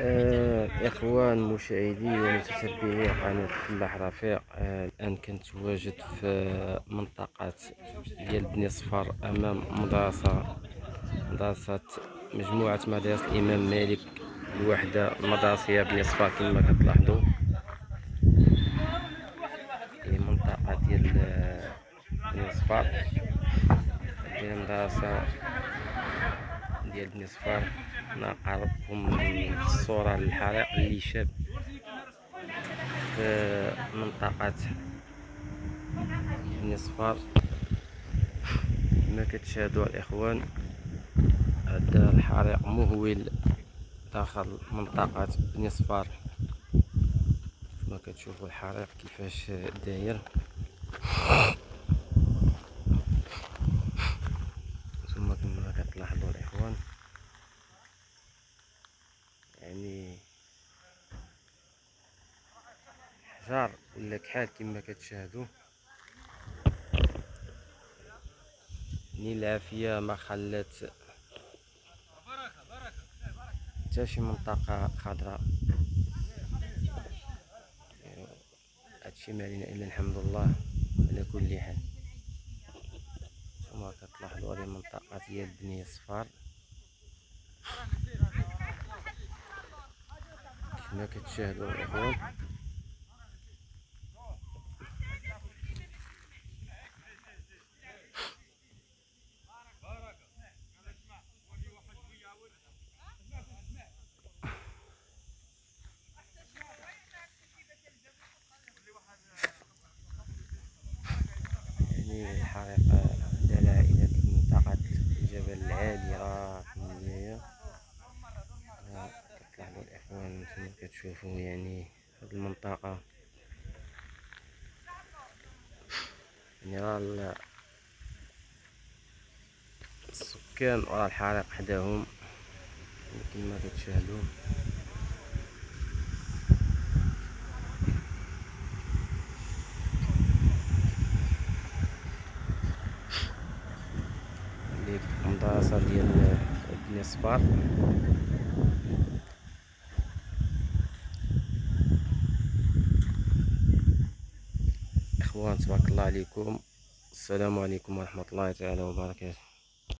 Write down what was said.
آه، الإخوان مشاهدي ومتتبعي قناة الفلاح رفيق آه، الآن كنت واجد في منطقة ديال بني صفار أمام مدرسة مدرسة مجموعة مدارس الإمام مالك الوحدة المدرسية بني صفار كما كتلاحظوا. المنطقة ديال آه، بني صفار ديال المدرسة ديال بني صفار نقربكم الصورة للحريق اللي شاب في منطقة بني صفار كما كتشاهدوا الإخوان هذا الحريق مهول داخل منطقة بني صفار كما كتشوفوا الحريق كيفاش داير ثم كما كتلاحظوا الإخوان يعني حجار ولا كحال كما كتشاهدوا ني العافية ما خلات حتى شي منطقة خضراء. هادشي ما علينا إلا الحمد لله على كل حال. ثم كتلاحظوا هذه المنطقة ديال بني صفار كما كتشاهدوا الاخوان يعني الحريقة دالها إلى منطقة جبل العالي راه في النهاية. كتلاحظوا الإخوان نتوما كتشوفوا يعني هاد المنطقة. يعني راه السكان وراه الحريق حداهم كما كتشاهدوا. مدرسة ديال بني صفار إخوان تبارك الله عليكم. السلام عليكم ورحمة الله تعالى وبركاته.